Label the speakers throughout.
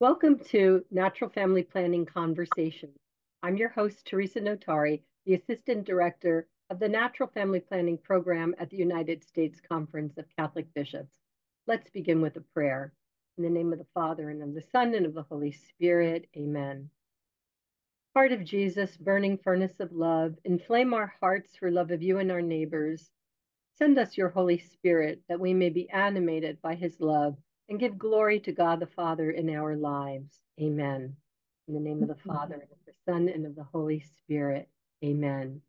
Speaker 1: Welcome to Natural Family Planning Conversation. I'm your host, Theresa Notare, the Assistant Director of the Natural Family Planning Program at the United States Conference of Catholic Bishops. Let's begin with a prayer. In the name of the Father, and of the Son, and of the Holy Spirit, amen. Heart of Jesus, burning furnace of love, inflame our hearts for love of you and our neighbors. Send us your Holy Spirit that we may be animated by his love and give glory to God the Father in our lives. Amen. In the name of the Father, and of the Son, and of the Holy Spirit. Amen.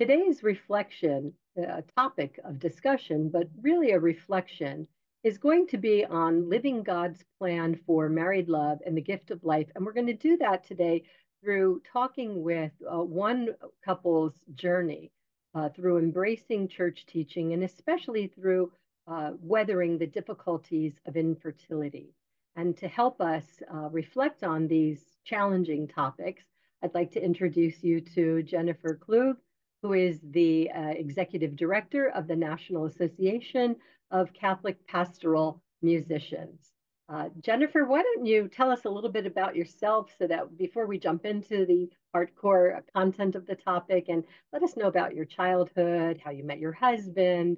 Speaker 1: Today's reflection, a topic of discussion, but really a reflection, is going to be on living God's plan for married love and the gift of life. And we're going to do that today through talking with uh, one couple's journey uh, through embracing church teaching and especially through uh, weathering the difficulties of infertility. And to help us uh, reflect on these challenging topics, I'd like to introduce you to Jennifer Kluge, who is the uh, executive director of the National Association of Catholic Pastoral Musicians. Uh, Jennifer, why don't you tell us a little bit about yourself so that before we jump into the hardcore content of the topic and let us know about your childhood, how you met your husband,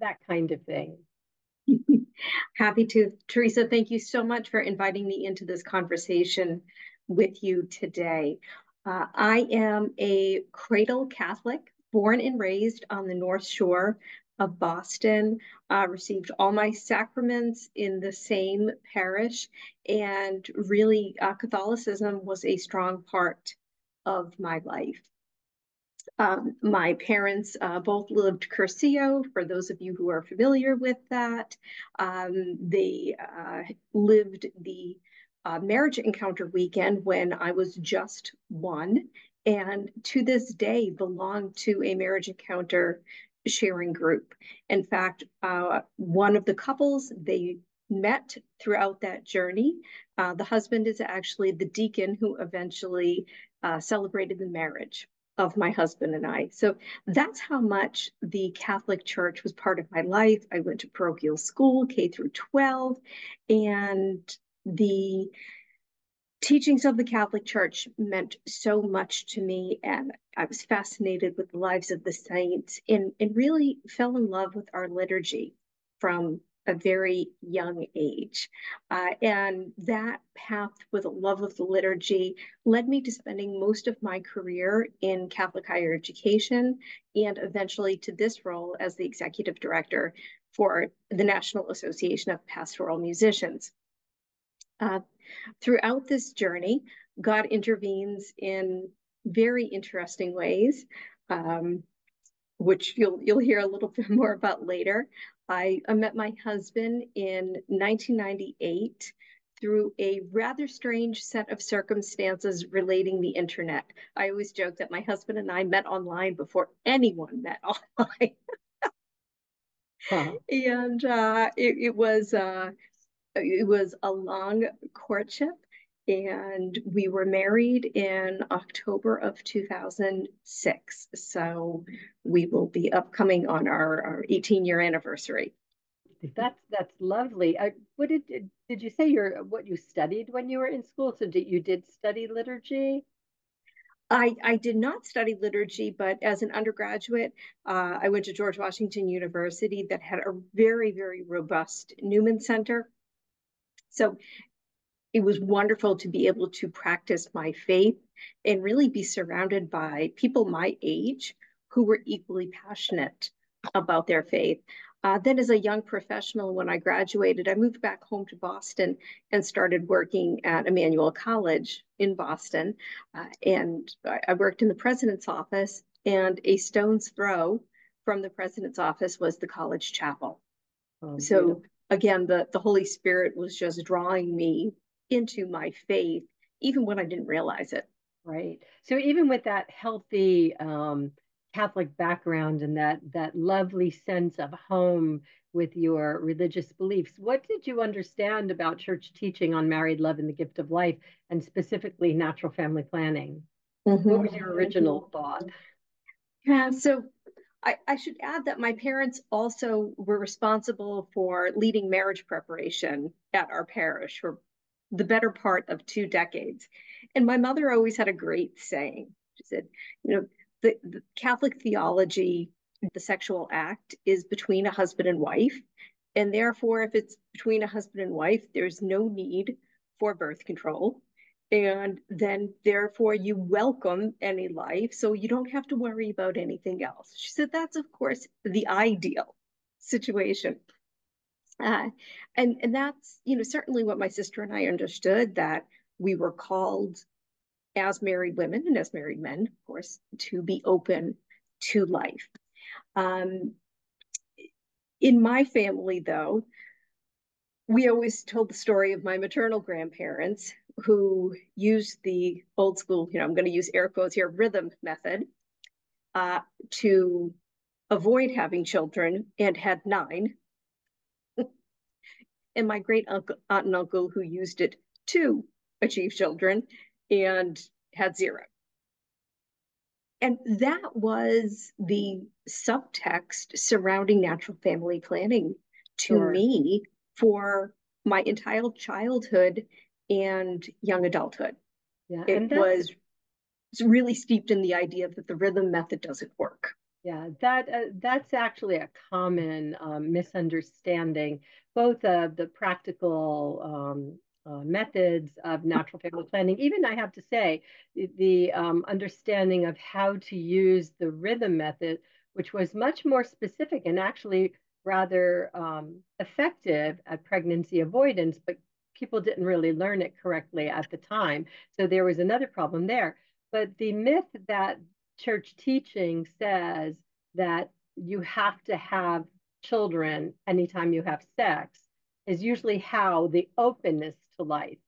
Speaker 1: that kind of thing.
Speaker 2: Happy to. Theresa, thank you so much for inviting me into this conversation with you today. Uh, I am a cradle Catholic, born and raised on the North Shore of Boston, uh, received all my sacraments in the same parish, and really uh, Catholicism was a strong part of my life. Um, my parents uh, both lived Cursillo, for those of you who are familiar with that. Um, they uh, lived the uh, marriage encounter weekend when I was just one, and to this day belong to a marriage encounter sharing group. In fact, uh, one of the couples, they met throughout that journey. Uh, the husband is actually the deacon who eventually uh, celebrated the marriage of my husband and I. So that's how much the Catholic Church was part of my life. I went to parochial school, K through 12, and the teachings of the Catholic Church meant so much to me. And I was fascinated with the lives of the saints and, and really fell in love with our liturgy from a very young age. Uh, and that path with a love of the liturgy led me to spending most of my career in Catholic higher education and eventually to this role as the executive director for the National Association of Pastoral Musicians. Uh, throughout this journey, God intervenes in very interesting ways. Um, which you'll you'll hear a little bit more about later. I, I met my husband in 1998 through a rather strange set of circumstances relating the internet. I always joke that my husband and I met online before anyone met online. huh. And uh, it, it was uh, it was a long courtship and we were married in October of 2006. So we will be upcoming on our, our 18 year anniversary.
Speaker 1: That's that's lovely. Uh, what did did you say your what you studied when you were in school? So did you did study liturgy?
Speaker 2: I, I did not study liturgy, but as an undergraduate, uh, I went to George Washington University that had a very, very robust Newman Center. So it was wonderful to be able to practice my faith and really be surrounded by people my age who were equally passionate about their faith. Uh, then, as a young professional, when I graduated, I moved back home to Boston and started working at Emmanuel College in Boston. Uh, and I worked in the president's office, and a stone's throw from the president's office was the college chapel. Oh, so, again, the, the Holy Spirit was just drawing me into my faith, even when I didn't realize it.
Speaker 1: Right. So even with that healthy um, Catholic background and that that lovely sense of home with your religious beliefs, what did you understand about church teaching on married love and the gift of life, and specifically natural family planning? Mm-hmm. What was your original thought?
Speaker 2: Yeah. So I, I, should add that my parents also were responsible for leading marriage preparation at our parish for the better part of two decades. And my mother always had a great saying. She said, you know, the, the Catholic theology, the sexual act is between a husband and wife. And therefore, if it's between a husband and wife, there's no need for birth control. And then, therefore, you welcome any life. So you don't have to worry about anything else. She said that's, of course, the ideal situation. Uh, and, and that's, you know, certainly what my sister and I understood that we were called as married women and as married men, of course, to be open to life. Um, in my family, though, we always told the story of my maternal grandparents who used the old school, you know, I'm going to use air quotes here, rhythm method uh, to avoid having children and had nine. And my great uncle, aunt and uncle who used it to achieve children and had zero. And that was the subtext surrounding natural family planning to sure. me for my entire childhood and young adulthood. Yeah, it was really steeped in the idea that the rhythm method doesn't work.
Speaker 1: Yeah, that uh, that's actually a common um, misunderstanding, both of the practical um, uh, methods of natural family planning. Even I have to say, the, the um, understanding of how to use the rhythm method, which was much more specific and actually rather um, effective at pregnancy avoidance, but people didn't really learn it correctly at the time. So there was another problem there. But the myth that church teaching says that you have to have children anytime you have sex is usually how the openness to life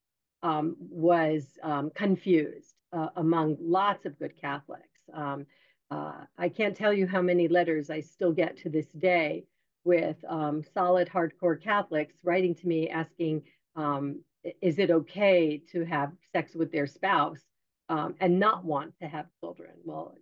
Speaker 1: um, was um, confused uh, among lots of good Catholics. Um, uh, I can't tell you how many letters I still get to this day with um, solid hardcore Catholics writing to me asking, um, is it okay to have sex with their spouse um, and not want to have children? Well,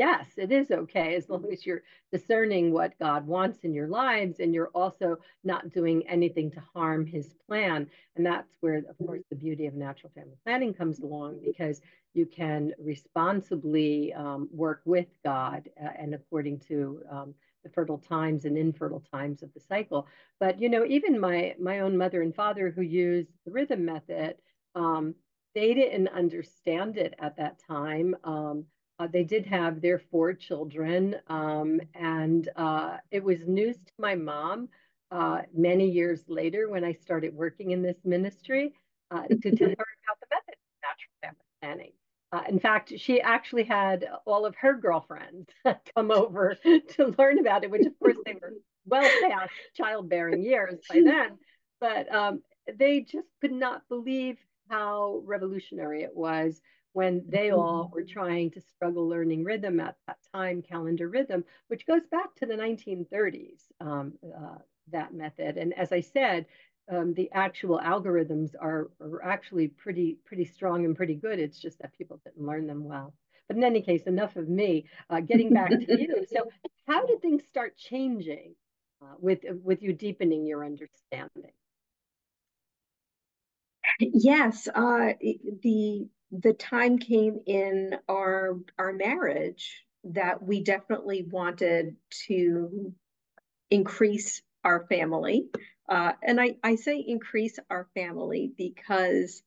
Speaker 1: yes, it is okay as long as you're discerning what God wants in your lives and you're also not doing anything to harm his plan. And that's where, of course, the beauty of natural family planning comes along because you can responsibly um, work with God uh, and according to um, the fertile times and infertile times of the cycle. But you know, even my my own mother and father who used the rhythm method, um, they didn't understand it at that time. Um, uh, they did have their four children, um, and uh, it was news to my mom uh, many years later when I started working in this ministry uh, to tell her about the method of natural family planning. Uh, in fact, she actually had all of her girlfriends come over to learn about it, which of course they were well past childbearing years by then. But um, they just could not believe how revolutionary it was when they all were trying to struggle learning rhythm at that time, calendar rhythm, which goes back to the 1930s, um, uh, that method. And as I said, um, the actual algorithms are, are actually pretty pretty strong and pretty good. It's just that people didn't learn them well. But in any case, enough of me. Uh, getting back to you. So, how did things start changing uh, with with you deepening your understanding?
Speaker 2: Yes, uh, the the time came in our our marriage that we definitely wanted to increase our family. Uh, and I, I say increase our family because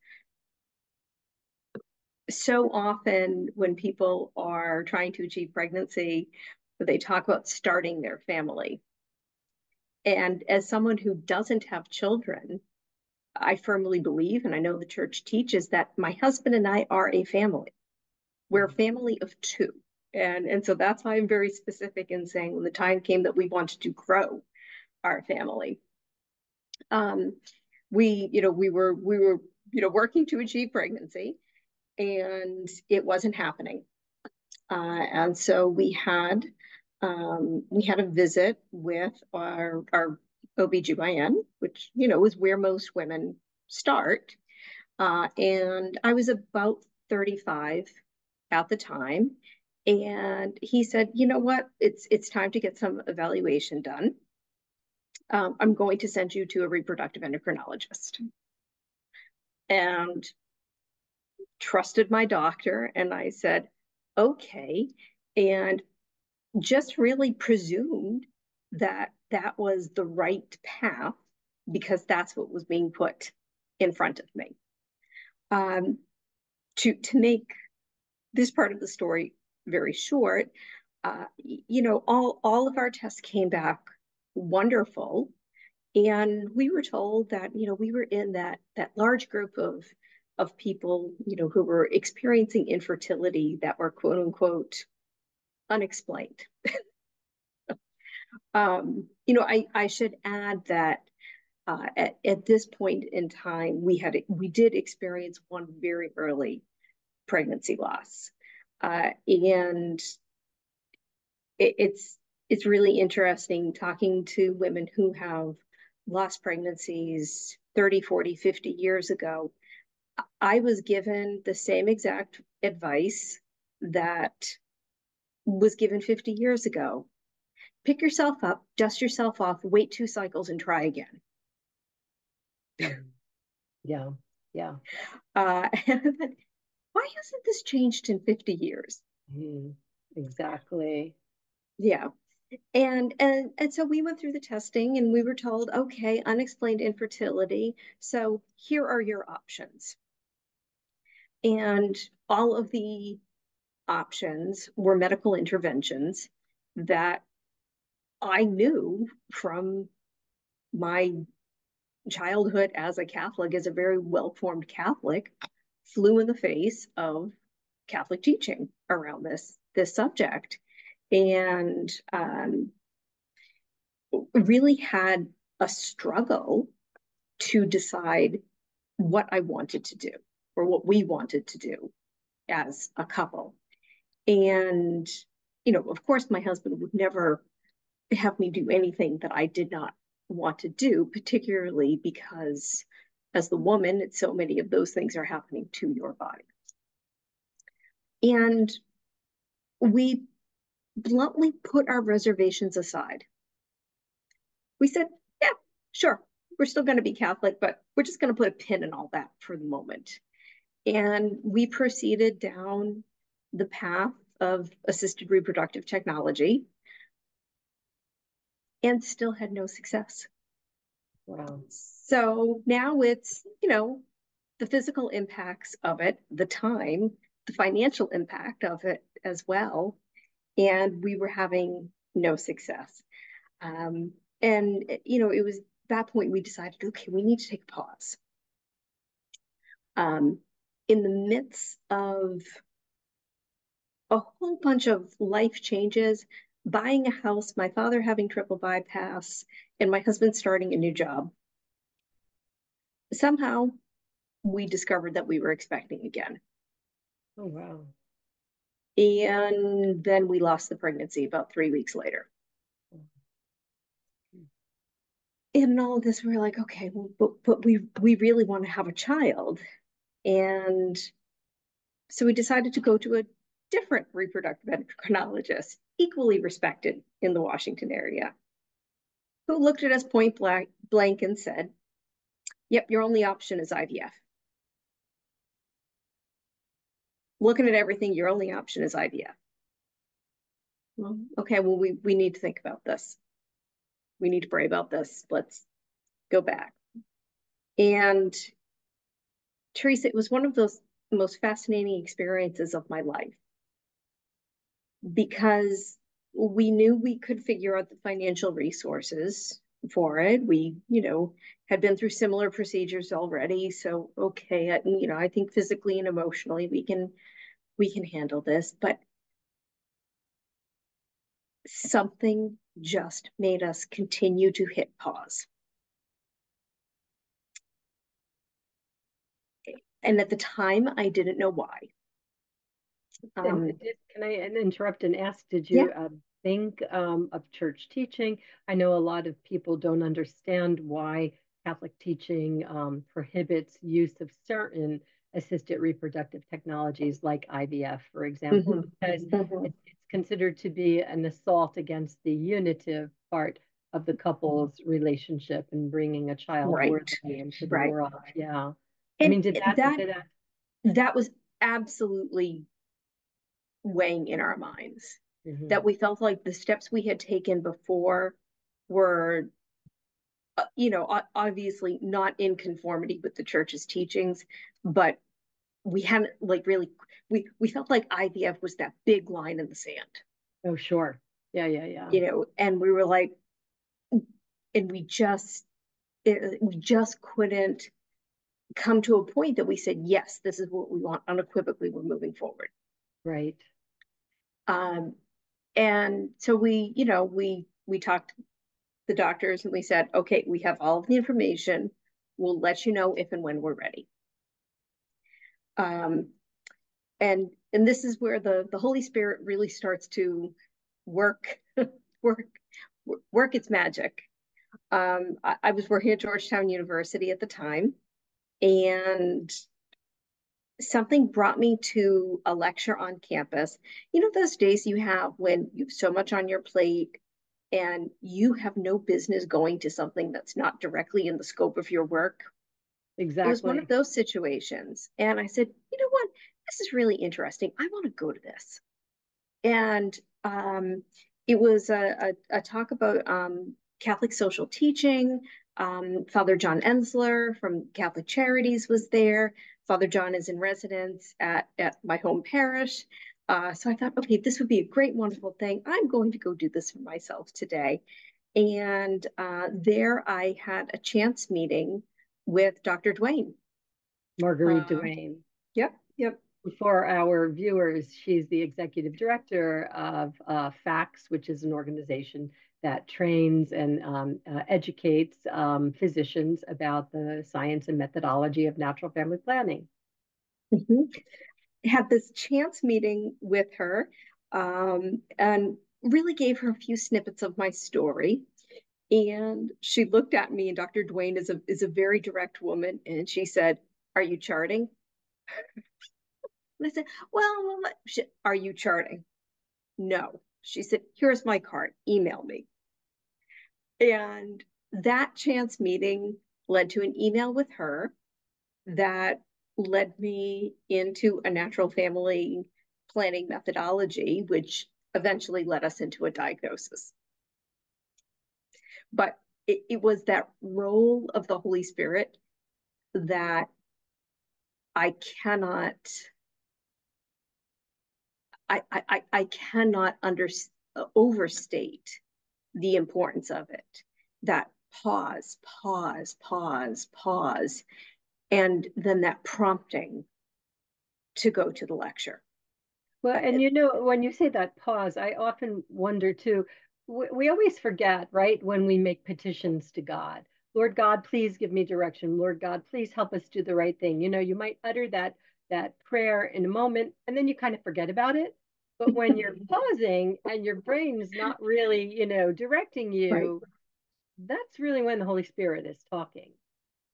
Speaker 2: so often when people are trying to achieve pregnancy, they talk about starting their family. And as someone who doesn't have children, I firmly believe, and I know the church teaches that my husband and I are a family. We're a mm-hmm. family of two. And, and so that's why I'm very specific in saying when the time came that we wanted to grow our family. Um, we, you know, we were, we were, you know, working to achieve pregnancy and it wasn't happening. Uh, and so we had, um, we had a visit with our, our OBGYN, which, you know, is where most women start. Uh, and I was about 35 at the time. And he said, you know what, it's it's time to get some evaluation done. Um, I'm going to send you to a reproductive endocrinologist. and trusted my doctor. And I said, okay. And just really presumed that that was the right path because that's what was being put in front of me. Um, to to make this part of the story very short, uh, you know, all all of our tests came back wonderful, and we were told that you know we were in that that large group of of people you know who were experiencing infertility that were quote unquote unexplained. um, you know, I I should add that uh, at, at this point in time, we had we did experience one very early pregnancy loss, uh, and it, it's it's really interesting talking to women who have lost pregnancies 30, 40, 50 years ago. I was given the same exact advice that was given 50 years ago. Pick yourself up, dust yourself off, wait two cycles, and try again.
Speaker 1: Yeah, yeah.
Speaker 2: Uh, why hasn't this changed in 50 years?
Speaker 1: Mm, exactly.
Speaker 2: Yeah. And and and so we went through the testing and we were told, okay, unexplained infertility. So here are your options. And all of the options were medical interventions that I knew from my childhood as a Catholic, as a very well-formed Catholic, flew in the face of Catholic teaching around this this subject, and um, really had a struggle to decide what I wanted to do or what we wanted to do as a couple. And you know, of course, my husband would never have me do anything that I did not want to do, particularly because as the woman, so many of those things are happening to your body. And we bluntly put our reservations aside. We said, yeah, sure, we're still going to be Catholic, but we're just going to put a pin in all that for the moment. And we proceeded down the path of assisted reproductive technology and still had no success.
Speaker 1: Wow.
Speaker 2: So now it's, you know, the physical impacts of it, the time, the financial impact of it as well. And we were having no success. Um, and, you know, it was that point we decided, okay, we need to take a pause. Um, in the midst of a whole bunch of life changes, buying a house, my father having triple bypass, and my husband starting a new job. Somehow we discovered that we were expecting again.
Speaker 1: Oh, wow.
Speaker 2: And then we lost the pregnancy about three weeks later. And all of this, we are like, okay, well, but, but we, we really want to have a child. And so we decided to go to a different reproductive endocrinologist, equally respected in the Washington area, who looked at us point blank, blank and said, Yep, your only option is IVF. Looking at everything, your only option is IVF. Well, okay, well, we, we need to think about this. We need to pray about this. Let's go back. And Theresa, it was one of those most fascinating experiences of my life because we knew we could figure out the financial resources for it. We, you know, had been through similar procedures already. So, okay, you know, I think physically and emotionally we can we can handle this, but something just made us continue to hit pause. And at the time, I didn't know why.
Speaker 1: Um, can I interrupt and ask, did you yeah. uh, think um, of church teaching? I know a lot of people don't understand why Catholic teaching um, prohibits use of certain assisted reproductive technologies like IVF, for example, mm-hmm. because mm-hmm. It's, it's considered to be an assault against the unitive part of the couple's relationship and bringing a child right. into the right. world. Yeah. And I mean, did that,
Speaker 2: that,
Speaker 1: did that
Speaker 2: that was absolutely weighing in our minds mm-hmm. that we felt like the steps we had taken before were uh, you know obviously not in conformity with the church's teachings but we hadn't like really we we felt like IVF was that big line in the sand.
Speaker 1: Oh sure. Yeah yeah yeah.
Speaker 2: You know and we were like and we just it, we just couldn't come to a point that we said yes this is what we want unequivocally we're moving forward.
Speaker 1: Right
Speaker 2: um and so we you know we we talked the doctors and we said okay we have all of the information. We'll let you know if and when we're ready. Um and and this is where the the holy spirit really starts to work work work its magic. Um I, I was working at georgetown university at the time and something brought me to a lecture on campus. You know, those days you have when you have so much on your plate and you have no business going to something that's not directly in the scope of your work.
Speaker 1: Exactly. It
Speaker 2: was one of those situations. And I said, you know what? This is really interesting. I want to go to this. And um, it was a, a, a talk about um, Catholic social teaching. Um, Father John Enzler from Catholic Charities was there. Father John is in residence at, at my home parish. Uh, so I thought, okay, this would be a great, wonderful thing. I'm going to go do this for myself today. And uh, there I had a chance meeting with Dr. Duane.
Speaker 1: Marguerite uh, Duane.
Speaker 2: Yep, yep.
Speaker 1: For our viewers, she's the executive director of uh, FACTS, which is an organization that trains and um, uh, educates um, physicians about the science and methodology of natural family planning.
Speaker 2: Mm-hmm. Had this chance meeting with her um, and really gave her a few snippets of my story. And she looked at me, and Dr. Duane is a is a very direct woman, and she said, "Are you charting?" I said, "Well, are you charting?" No. She said, "Here's my card. Email me." And that chance meeting led to an email with her that led me into a natural family planning methodology, which eventually led us into a diagnosis. But it, it was that role of the Holy Spirit that I cannot I, I, I cannot under, overstate the importance of it. That pause, pause, pause, pause, and then that prompting to go to the lecture.
Speaker 1: Well, and you know, when you say that pause, I often wonder too, we, we always forget, right, when we make petitions to God. Lord God, please give me direction. Lord God, please help us do the right thing. You know, you might utter that that prayer in a moment and then you kind of forget about it. But when you're pausing and your brain's not really, you know, directing you, right. that's really when the Holy Spirit is talking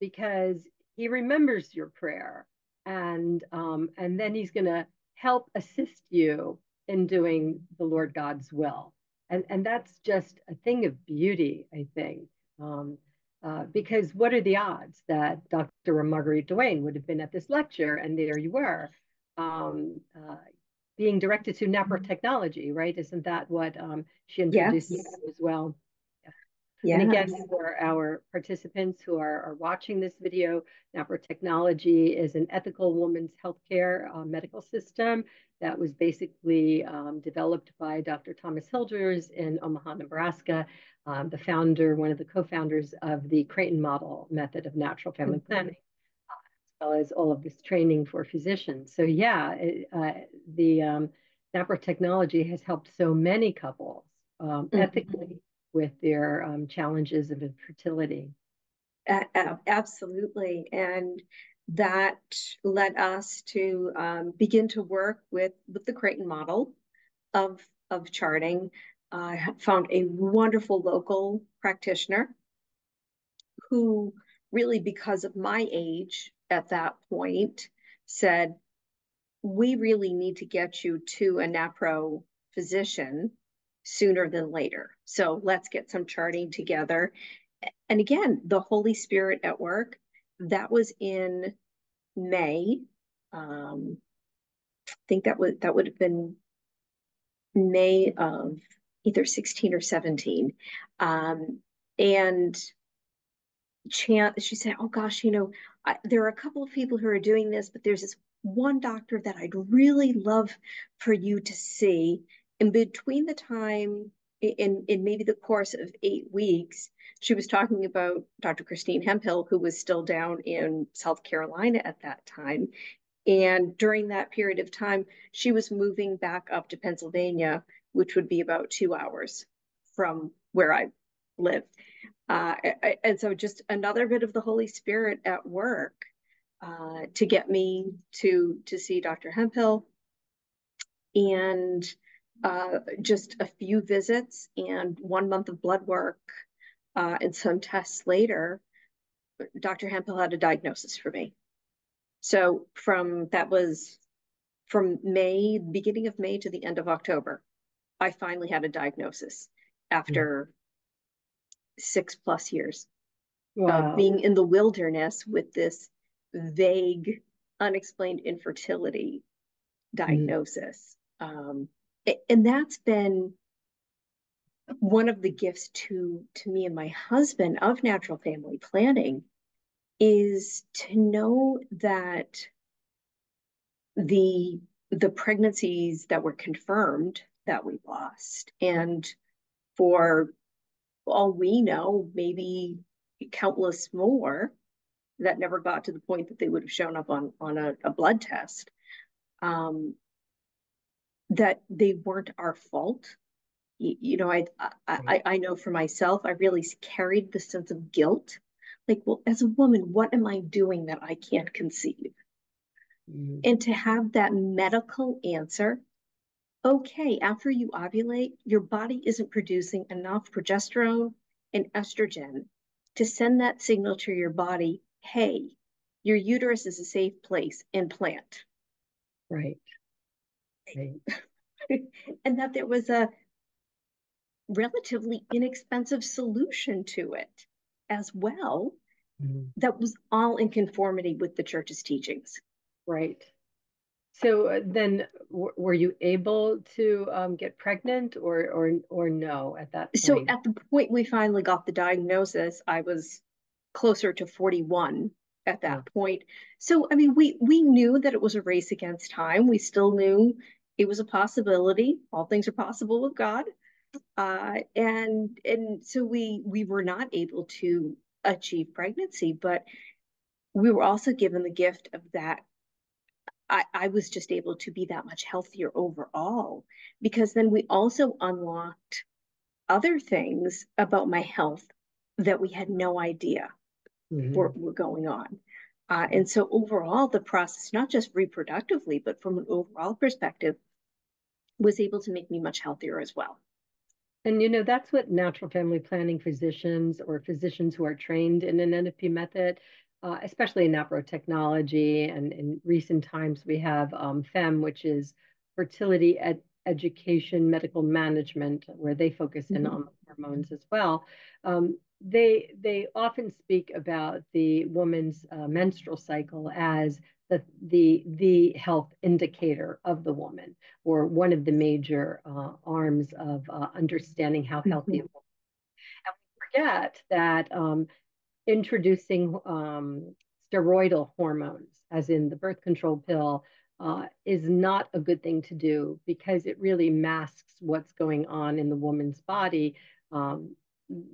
Speaker 1: because he remembers your prayer and um, and then he's going to help assist you in doing the Lord God's will. And, and that's just a thing of beauty, I think. Um, uh, because what are the odds that Dr. Marguerite Duane would have been at this lecture and there you were? Um, uh, being directed to NAPRO mm-hmm. technology, right? Isn't that what um, she introduced yes. as well? Yeah. And again, for our participants who are, are watching this video, NAPRO Technology is an ethical women's healthcare uh, medical system that was basically um, developed by Dr. Thomas Hilgers in Omaha, Nebraska, um, the founder, one of the co-founders of the Creighton model method of natural family mm -hmm. planning well as all of this training for physicians. So yeah, it, uh, the um, NAPRO technology has helped so many couples um, mm-hmm. ethically with their um, challenges of infertility.
Speaker 2: Uh, absolutely, and that led us to um, begin to work with with the Creighton model of of charting. I found a wonderful local practitioner who really because of my age at that point said, we really need to get you to a NAPRO physician sooner than later. So let's get some charting together. And again, the Holy Spirit at work, that was in May. Um, I think that would that would have been May of either 16 or 17. Um, and She said, "Oh gosh, you know, I, there are a couple of people who are doing this, but there's this one doctor that I'd really love for you to see." In between the time, in in maybe the course of eight weeks, she was talking about Dr. Christine Hemphill, who was still down in South Carolina at that time. And during that period of time, she was moving back up to Pennsylvania, which would be about two hours from where I live. Uh, and so just another bit of the Holy Spirit at work uh, to get me to to see Dr. Hemphill, and uh, just a few visits and one month of blood work uh, and some tests later, Dr. Hemphill had a diagnosis for me. So from that was from May, beginning of May to the end of October, I finally had a diagnosis after six plus years wow. of being in the wilderness with this vague, unexplained infertility diagnosis. Mm. Um, and that's been one of the gifts to to me and my husband of natural family planning is to know that the the pregnancies that were confirmed that we lost and for all we know, maybe countless more that never got to the point that they would have shown up on on a, a blood test. Um, that they weren't our fault. You, you know, I, I I know for myself, I really carried the sense of guilt. Like, well, as a woman, what am I doing that I can't conceive? Mm-hmm. And to have that medical answer okay, after you ovulate, your body isn't producing enough progesterone and estrogen to send that signal to your body hey, your uterus is a safe place and plant.
Speaker 1: Right. right.
Speaker 2: and that there was a relatively inexpensive solution to it as well mm. that was all in conformity with the church's teachings.
Speaker 1: Right. So uh, then, w- were you able to um, get pregnant, or or or no at that? Point?
Speaker 2: So at the point we finally got the diagnosis, I was closer to forty one at that yeah. point. So I mean, we we knew that it was a race against time. We still knew it was a possibility. All things are possible with God, uh, and and so we we were not able to achieve pregnancy, but we were also given the gift of that I, I was just able to be that much healthier overall because then we also unlocked other things about my health that we had no idea mm-hmm. were, were going on. Uh, and so overall, the process, not just reproductively, but from an overall perspective, was able to make me much healthier as well.
Speaker 1: And you know, that's what natural family planning physicians or physicians who are trained in an NFP method, uh, especially in NAPRO technology. And in recent times, we have um, FEMM, which is fertility ed- education medical management, where they focus in mm-hmm. on hormones as well. Um, they they often speak about the woman's uh, menstrual cycle as the the the health indicator of the woman, or one of the major uh, arms of uh, understanding how healthy a woman. And we forget that um, introducing um, steroidal hormones, as in the birth control pill, uh, is not a good thing to do because it really masks what's going on in the woman's body um,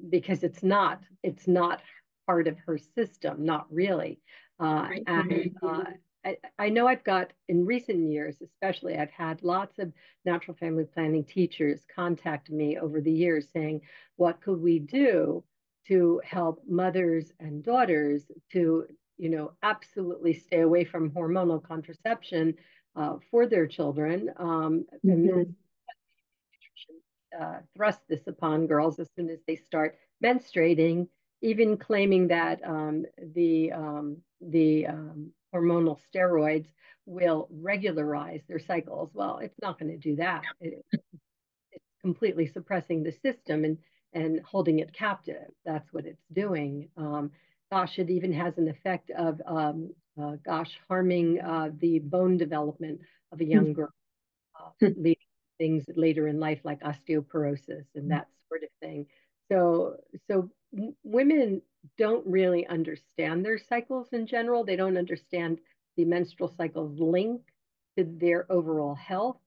Speaker 1: because it's not it's not part of her system, not really. Uh, and uh, I, I, know I've got in recent years, especially, I've had lots of natural family planning teachers contact me over the years saying, "What could we do?" To help mothers and daughters to, you know, absolutely stay away from hormonal contraception uh, for their children. Um, mm-hmm. And then uh, thrust this upon girls as soon as they start menstruating, even claiming that um, the um, the um, hormonal steroids will regularize their cycles. Well, it's not going to do that. It, it's completely suppressing the system and and holding it captive. That's what it's doing. Um, gosh, it even has an effect of, um, uh, gosh, harming uh, the bone development of a hmm. young girl, uh, leading things later in life like osteoporosis and hmm. that sort of thing. So, so women don't really understand their cycles in general. They don't understand the menstrual cycle's link to their overall health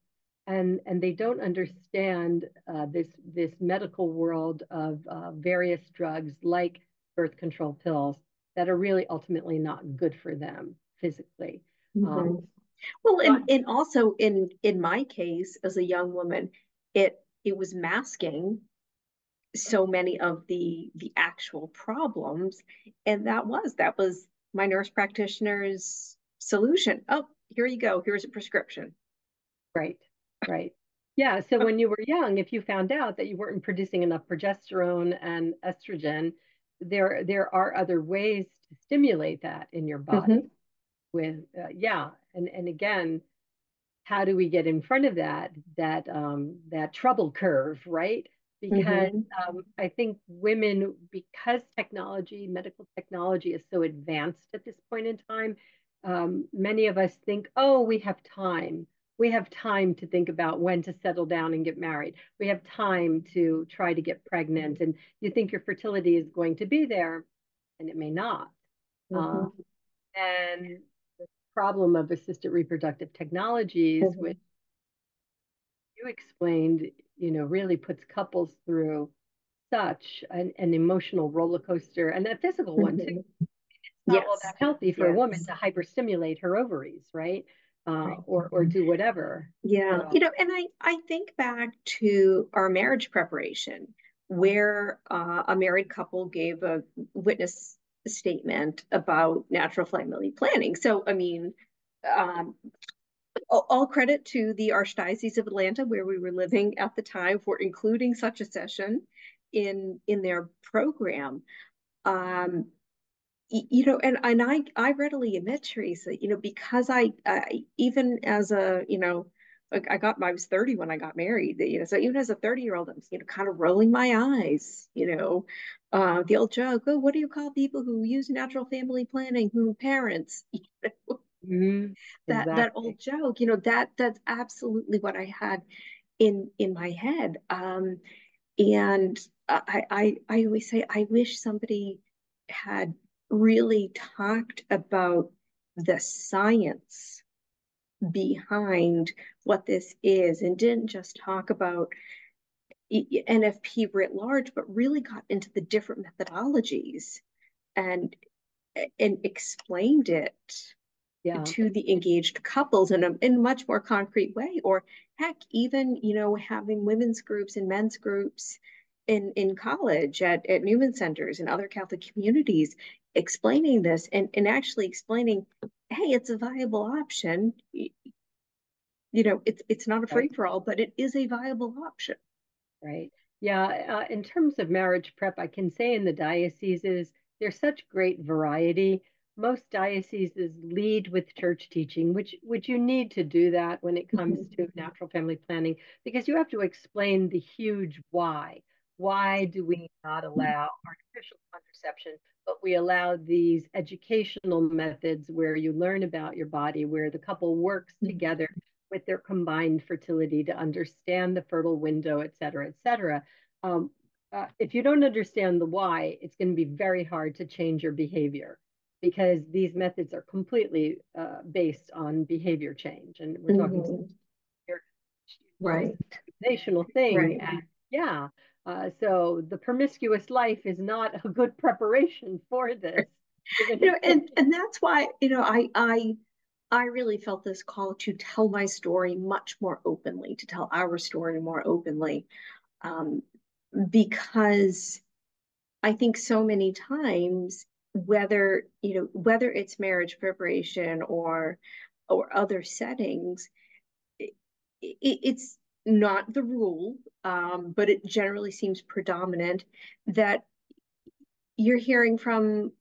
Speaker 1: and and they don't understand uh, this this medical world of uh, various drugs like birth control pills that are really ultimately not good for them physically. Mm-hmm. Um,
Speaker 2: well, and, and also in in my case as a young woman, it it was masking so many of the the actual problems, and that was that was my nurse practitioner's solution. Oh, here you go. Here's a prescription.
Speaker 1: Right. Right. Yeah. So when you were young, if you found out that you weren't producing enough progesterone and estrogen, there there are other ways to stimulate that in your body. Mm-hmm. With uh, yeah, and and again, how do we get in front of that that um, that trouble curve, right? Because mm-hmm. um, I think women, because technology, medical technology is so advanced at this point in time, um, many of us think, oh, we have time we have time to think about when to settle down and get married. We have time to try to get pregnant, and you think your fertility is going to be there, and it may not. Mm-hmm. Um, and the problem of assisted reproductive technologies, mm-hmm. which you explained, you know, really puts couples through such an, an emotional roller coaster and a physical mm-hmm. one too. Mm-hmm. It's not yes. all that healthy for yes. a woman to hyperstimulate her ovaries, right? Uh, or or do whatever.
Speaker 2: Yeah, you know, and I I think back to our marriage preparation where uh, a married couple gave a witness statement about natural family planning. So I mean, um, all credit to the Archdiocese of Atlanta, where we were living at the time, for including such a session in in their program. Um, you know and and i i readily admit theresa you know because i, I even as a you know I got I was 30 when I got married, you know. So even as a 30 year old, I'm you know kind of rolling my eyes, you know. Uh, the old joke, oh, what do you call people who use natural family planning? Who parents? You know? mm-hmm. That exactly. that old joke, you know. That that's absolutely what I had in in my head. Um, and I I I always say I wish somebody had really talked about the science behind what this is and didn't just talk about NFP writ large, but really got into the different methodologies and and explained it yeah. to the engaged couples in a in a much more concrete way. Or heck, even you know having women's groups and men's groups in in college at, at Newman centers and other Catholic communities explaining this and, and actually explaining, hey, it's a viable option. You know, it's it's not a free for all, but it is a viable option.
Speaker 1: Right. Yeah. Uh, in terms of marriage prep, I can say in the dioceses, there's such great variety. Most dioceses lead with church teaching, which which you need to do that when it comes mm-hmm. to natural family planning, because you have to explain the huge why. Why do we not allow artificial contraception but we allow these educational methods where you learn about your body, where the couple works mm-hmm. together with their combined fertility to understand the fertile window, et cetera, et cetera. Um, uh, if you don't understand the why, it's going to be very hard to change your behavior because these methods are completely uh, based on behavior change. And we're talking mm-hmm.
Speaker 2: right.
Speaker 1: National thing. Right. And yeah. Uh, so the promiscuous life is not a good preparation for this.
Speaker 2: you know, and and that's why you know I I I really felt this call to tell my story much more openly, to tell our story more openly, um, because I think so many times whether you know whether it's marriage preparation or or other settings it, it's not the rule, um, but it generally seems predominant that you're hearing from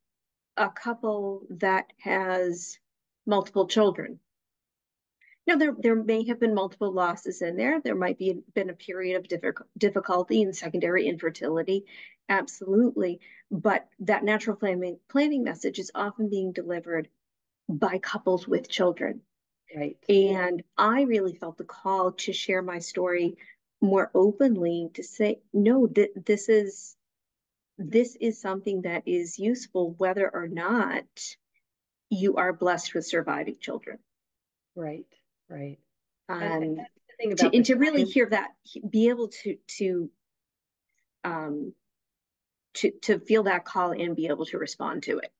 Speaker 2: a couple that has multiple children. Now, there, there may have been multiple losses in there. There might be been a period of difficulty and secondary infertility. Absolutely. But that natural planning, planning message is often being delivered by couples with children.
Speaker 1: Right.
Speaker 2: And I really felt the call to share my story more openly to say, no, th- this is this is something that is useful whether or not you are blessed with surviving children.
Speaker 1: Right, right.
Speaker 2: Um, and, and to, and to really hear that, be able to to um to to feel that call and be able to respond to it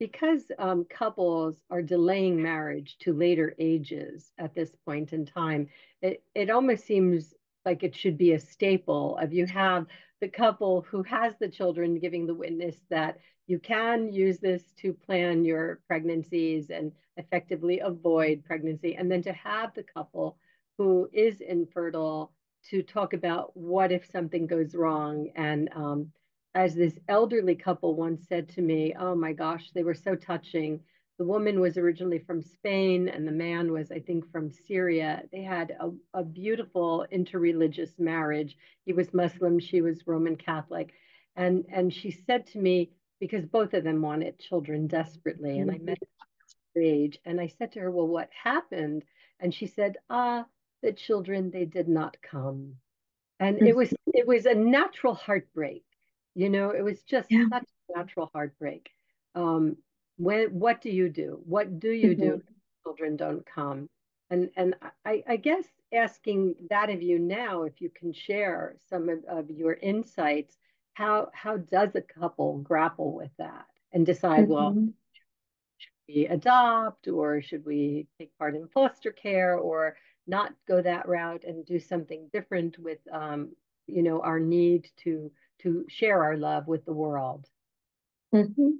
Speaker 1: because um, couples are delaying marriage to later ages at this point in time, it, it almost seems like it should be a staple of you have the couple who has the children giving the witness that you can use this to plan your pregnancies and effectively avoid pregnancy, and then to have the couple who is infertile to talk about what if something goes wrong and um, as this elderly couple once said to me, oh my gosh, they were so touching. The woman was originally from Spain and the man was, I think, from Syria. They had a, a beautiful interreligious marriage. He was Muslim, she was Roman Catholic. And, and she said to me, because both of them wanted children desperately, and I met age, and I said to her, Well, what happened? And she said, Ah, the children, they did not come. And it was it was a natural heartbreak you know, it was just yeah. such a natural heartbreak. Um, when what do you do? What do you mm-hmm. do children don't come? And and I, I guess asking that of you now, if you can share some of, of your insights, how how does a couple grapple with that and decide, mm-hmm. well, should we adopt or should we take part in foster care or not go that route and do something different with um, you know our need to to share our love with the world.
Speaker 2: Mm-hmm.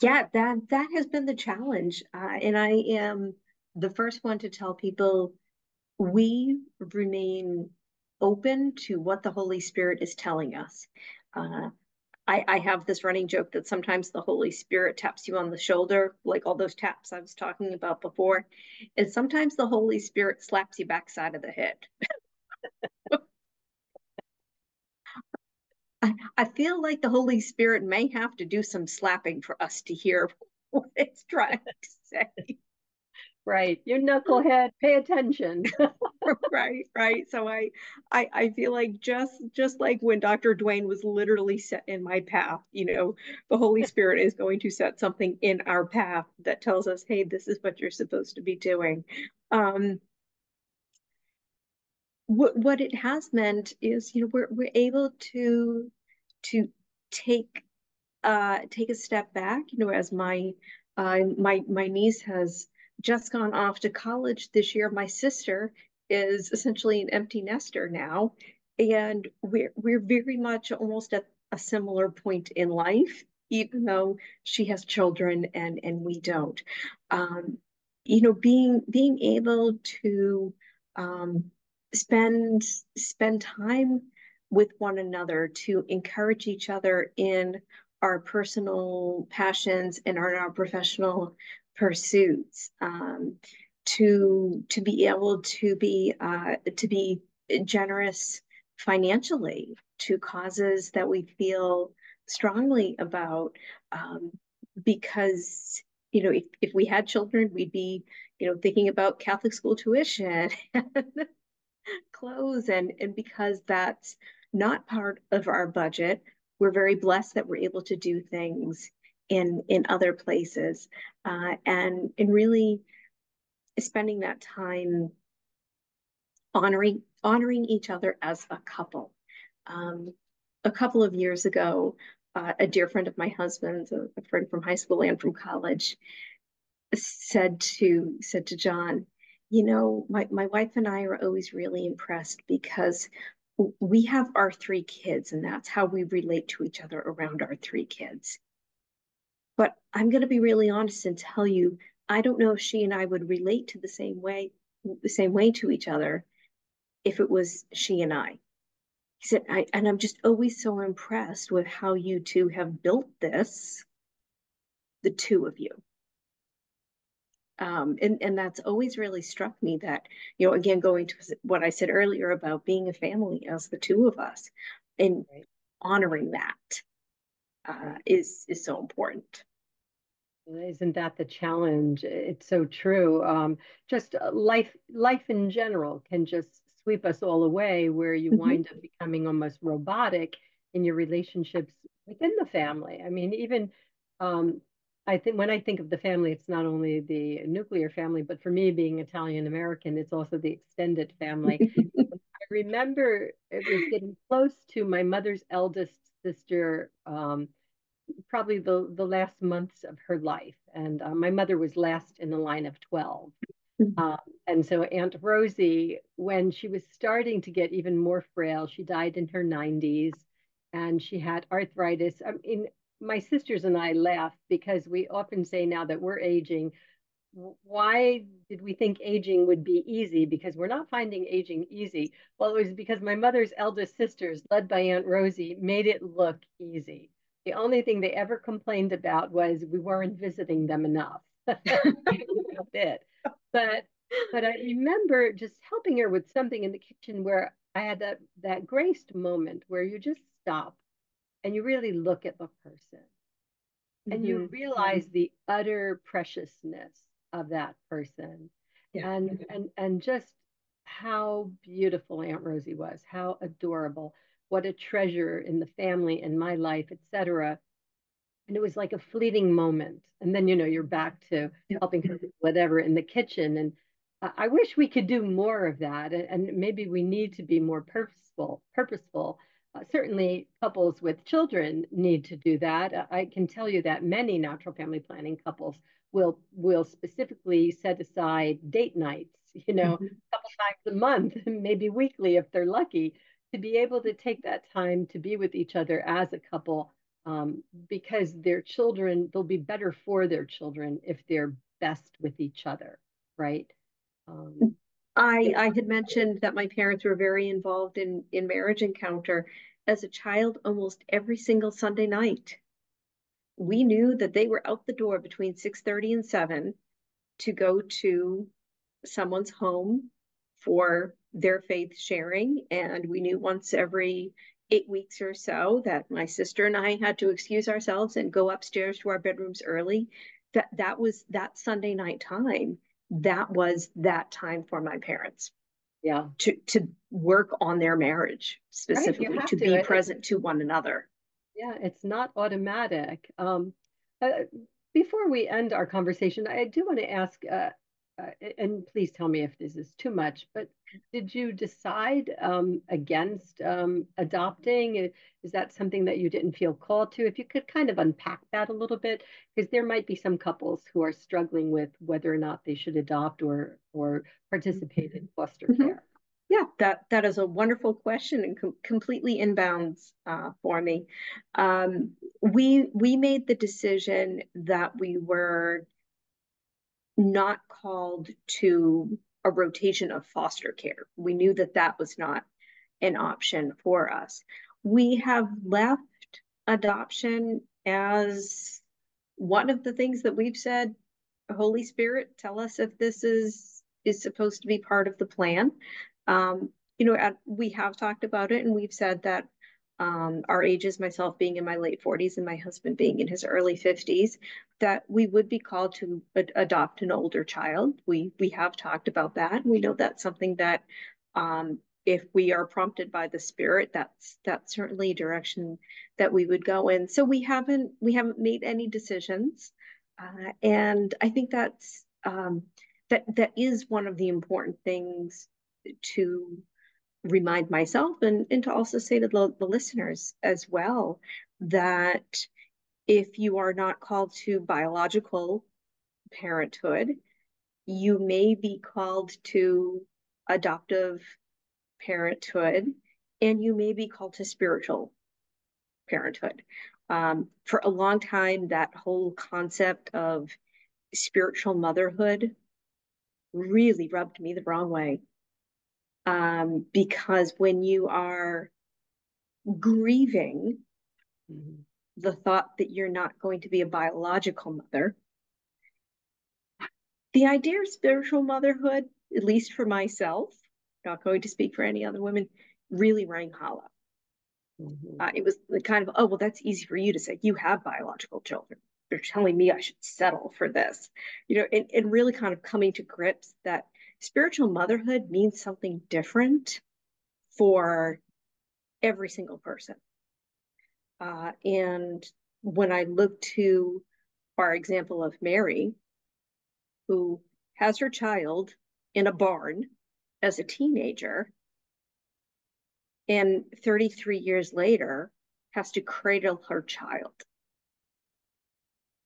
Speaker 2: Yeah, that that has been the challenge, uh, and I am the first one to tell people we remain open to what the Holy Spirit is telling us. Uh, I, I, have this running joke that sometimes the Holy Spirit taps you on the shoulder, like all those taps I was talking about before, and sometimes the Holy Spirit slaps you backside of the head. I, I feel like the Holy Spirit may have to do some slapping for us to hear what it's trying to say.
Speaker 1: Right. You knucklehead, pay attention.
Speaker 2: right, right. So I, I I feel like just just like when Dr. Dwayne was literally set in my path, you know, the Holy Spirit is going to set something in our path that tells us, hey, this is what you're supposed to be doing. Um what what it has meant is you know we're we're able to to take uh take a step back you know as my uh my my niece has just gone off to college this year. My sister is essentially an empty nester now and we're we're very much almost at a similar point in life even though she has children and and we don't. Um you know being being able to um spend spend time with one another to encourage each other in our personal passions and our, our professional pursuits um, to to be able to be uh, to be generous financially to causes that we feel strongly about um, because you know if, if we had children we'd be you know thinking about catholic school tuition clothes. And and because that's not part of our budget we're very blessed that we're able to do things in in other places. Uh, and and really spending that time honoring honoring each other as a couple. Um, a couple of years ago uh, a dear friend of my husband's a, a friend from high school and from college said to said to john you know, my, my wife and I are always really impressed because we have our three kids, and that's how we relate to each other around our three kids. But I'm going to be really honest and tell you, I don't know if she and I would relate to the same way, the same way to each other if it was she and I. He said, I, and I'm just always so impressed with how you two have built this, the two of you Um, and, and that's always really struck me that, you know, again, going to what I said earlier about being a family as the two of us and right. honoring that uh, is is so important.
Speaker 1: Isn't that the challenge? It's so true. Um, just uh, life, life in general can just sweep us all away, where you mm-hmm. wind up becoming almost robotic in your relationships within the family. I mean, even um, I think when I think of the family, it's not only the nuclear family, but for me, being Italian American, it's also the extended family. I remember it was getting close to my mother's eldest sister. Um, probably the, the last months of her life. And uh, my mother was last in the line of 12. Mm-hmm. Um, and so Aunt Rosie, when she was starting to get even more frail, she died in her 90s and she had arthritis. I mean, my sisters and I laugh because we often say now that we're aging, why did we think aging would be easy? Because we're not finding aging easy. Well, it was because my mother's eldest sisters, led by Aunt Rosie, made it look easy. The only thing they ever complained about was we weren't visiting them enough. a bit. But but I remember just helping her with something in the kitchen where I had that that graced moment where you just stop and you really look at the person mm-hmm. and you mm-hmm. realize the utter preciousness of that person yeah. and and and just how beautiful Aunt Rosie was, how adorable what a treasure in the family and my life, etc. And it was like a fleeting moment. And then, you know, you're back to helping her whatever in the kitchen. And I wish we could do more of that. And maybe we need to be more purposeful, purposeful. Uh, certainly couples with children need to do that. I can tell you that many natural family planning couples will will specifically set aside date nights, you know, mm-hmm. a couple times a month, maybe weekly if they're lucky, to be able to take that time to be with each other as a couple um, because their children they'll be better for their children if they're best with each other right
Speaker 2: um, i i had mentioned that my parents were very involved in in marriage encounter as a child almost every single sunday night we knew that they were out the door between 6.30 and 7 to go to someone's home for their faith sharing. And we knew once every eight weeks or so that my sister and I had to excuse ourselves and go upstairs to our bedrooms early. That that was that Sunday night time. That was that time for my parents.
Speaker 1: Yeah.
Speaker 2: To to work on their marriage specifically, right, to, to, be it, present to one another.
Speaker 1: Yeah, it's not automatic. Um, uh, before we end our conversation, I do want to ask uh, uh, and please tell me if this is too much, but did you decide um, against um, adopting? Is that something that you didn't feel called to? If you could kind of unpack that a little bit, because there might be some couples who are struggling with whether or not they should adopt or or participate in foster mm-hmm. care.
Speaker 2: Yeah, that that is a wonderful question and com- completely inbounds uh, for me. Um, we we made the decision that we were not called to a rotation of foster care. We knew that that was not an option for us. We have left adoption as one of the things that we've said, Holy Spirit, tell us if this is is supposed to be part of the plan. Um, you know, at, we have talked about it and we've said that um, our ages, myself being in my late 40s and my husband being in his early 50s, that we would be called to ad- adopt an older child. We we have talked about that. We know that's something that, um, if we are prompted by the Spirit, that's that's certainly a direction that we would go in. So we haven't we haven't made any decisions, uh, and I think that's um, that that is one of the important things to remind myself and, and to also say to the, the listeners as well that if you are not called to biological parenthood, you may be called to adoptive parenthood and you may be called to spiritual parenthood. Um, for a long time, that whole concept of spiritual motherhood really rubbed me the wrong way um, because when you are grieving mm-hmm. the thought that you're not going to be a biological mother, the idea of spiritual motherhood, at least for myself, not going to speak for any other women, really rang hollow. Mm-hmm. Uh, it was the kind of, oh, well, that's easy for you to say. You have biological children. They're telling me I should settle for this. You know, and, and really kind of coming to grips that spiritual motherhood means something different for every single person. Uh, and when I look to our example of Mary, who has her child in a barn as a teenager, and 33 years later has to cradle her child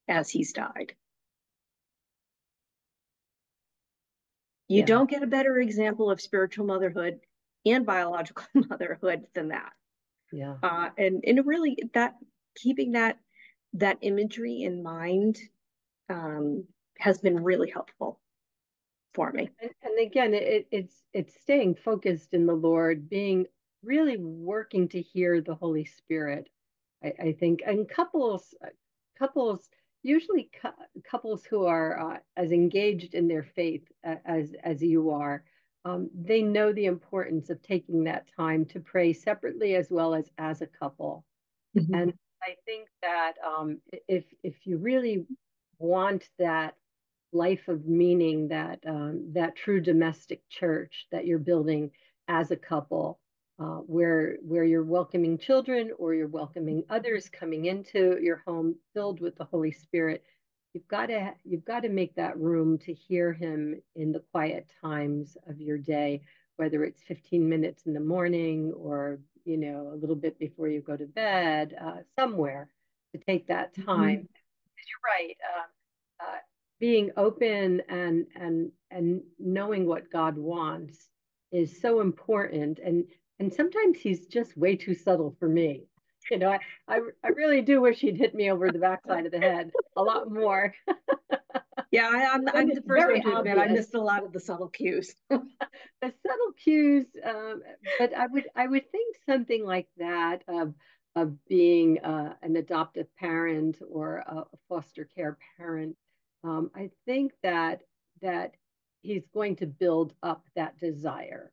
Speaker 2: as he's died. You yeah. don't get a better example of spiritual motherhood and biological motherhood than that.
Speaker 1: Yeah.
Speaker 2: Uh, and and really that keeping that that imagery in mind um, has been really helpful for me.
Speaker 1: And, and again, it, it's it's staying focused in the Lord, being really working to hear the Holy Spirit. I, I think, and couples, couples usually cu- couples who are uh, as engaged in their faith as as you are, um, they know the importance of taking that time to pray separately as well as as a couple. Mm-hmm. And I think that um, if if you really want that life of meaning, that um, that true domestic church that you're building as a couple, uh, where where you're welcoming children or you're welcoming others coming into your home filled with the Holy Spirit, you've got to you've got to make that room to hear Him in the quiet times of your day, whether it's 15 minutes in the morning or you know a little bit before you go to bed, uh, somewhere to take that mm-hmm. time. Mm-hmm. You're right. Uh, uh, being open and and and knowing what God wants is so important and and sometimes he's just way too subtle for me. You know, I, I, I really do wish he'd hit me over the backside of the head a lot more.
Speaker 2: yeah, I, am I'm, I'm the first one to admit I missed a lot of the subtle cues.
Speaker 1: the subtle cues, um, but I would I would think something like that of of being uh, an adoptive parent or a foster care parent. Um, I think that that he's going to build up that desire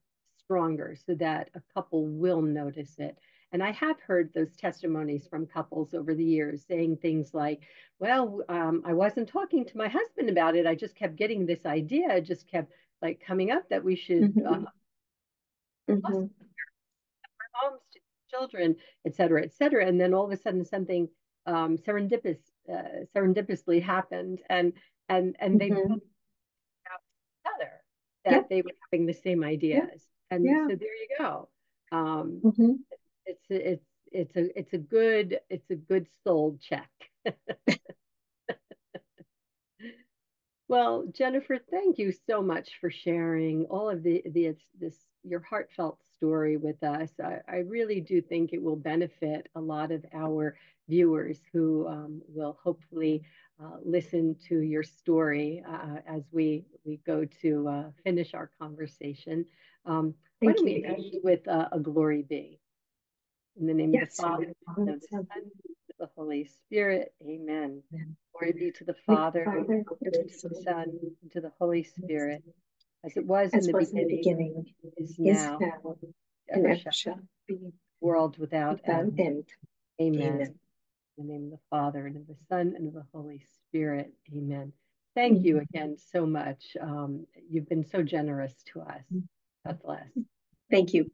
Speaker 1: stronger so that a couple will notice it. And I have heard those testimonies from couples over the years saying things like, well, um, I wasn't talking to my husband about it. I just kept getting this idea, just kept like coming up that we should mm-hmm. uh, mm-hmm. homes to children, et cetera, et cetera. And then all of a sudden something um, serendipitous, uh, serendipitously happened and, and, and they mm-hmm. out together that yep. they were having the same ideas. And yeah. so there you go um, mm-hmm. it's it's it's a it's a good it's a good soul check well jennifer thank you so much for sharing all of the the this your heartfelt story with us i, I really do think it will benefit a lot of our viewers who um, will hopefully uh, listen to your story uh, as we we go to uh, finish our conversation um, why don't we end with uh, a glory be? In the name yes. of the Father, and of the Son, and of the Holy Spirit. Amen. Amen. Glory be to the Father, Father and to the Son, and to the Holy Spirit, as it was, as in, the was in the beginning, is now, now and ever shall be, world without, without end. end. Amen. Amen. In the name of the Father, and of the Son, and of the Holy Spirit. Amen. Thank you again so much. Um, you've been so generous to us. God bless.
Speaker 2: Thank you.